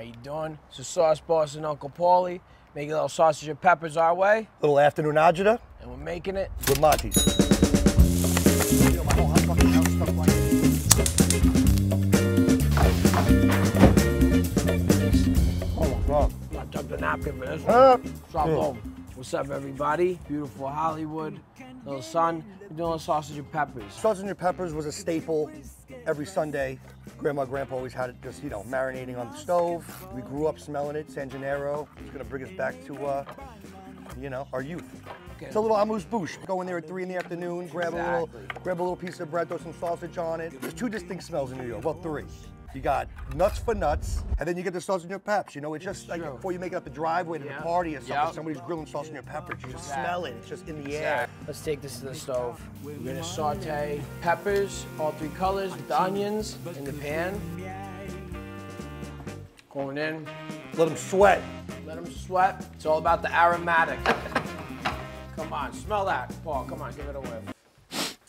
How you doing? It's the Sauce Boss and Uncle Paulie. Making a little sausage and peppers our way, Little afternoon agita and we're making it. with Monte's. Oh, God. I took the napkin for this one. Ah. What's up, everybody? Beautiful Hollywood. Little sun. We're doing sausage and peppers. Sausage and peppers was a staple every Sunday. Grandma, grandpa always had it just, you know, marinating on the stove. We grew up smelling it, San Gennaro. It's gonna bring us back to, uh, you know, our youth. Okay. It's a little amuse bouche. Go in there at three in the afternoon, grab a little, grab a little piece of bread, throw some sausage on it. There's two distinct smells in New York. Well, three. You got nuts for nuts, and then you get the sausage and peps. You know, it's just like True. before you make it up the driveway to Yeah. the party or something. Yep. Somebody's grilling sauce and your peppers. You just Exactly. smell it. It's just in the air. Let's take this to the stove. We're gonna saute peppers, all three colors, with the onions in the pan. Going in. Let them sweat. Let them sweat. It's all about the aromatic. Come on, smell that. Paul, come on, give it a whiff.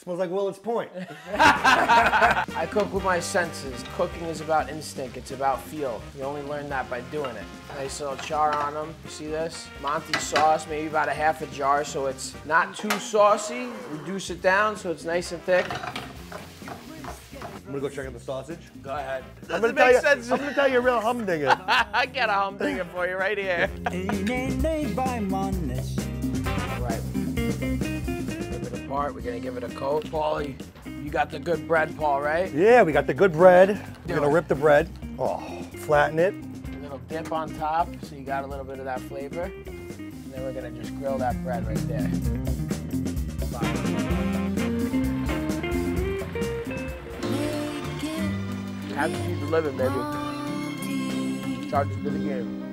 Smells like Willets Point. I cook with my senses. Cooking is about instinct. It's about feel. You only learn that by doing it. Nice little char on them. You see this? Monte sauce, maybe about a half a jar, so it's not too saucy. Reduce it down so it's nice and thick. I'm gonna go check out the sausage. Go ahead. I'm gonna, tell make you, sense. I'm gonna tell you a real humdinger. I got a humdinger for you right here. Right. Rip apart. We're gonna give it a coat. Paulie, you got the good bread, Paul, right? yeah, we got the good bread. We're gonna it. rip the bread. Oh, flatten it. A little dip on top, so you got a little bit of that flavor. And then we're gonna just grill that bread right there. Have to keep the living, baby. Charge to the game.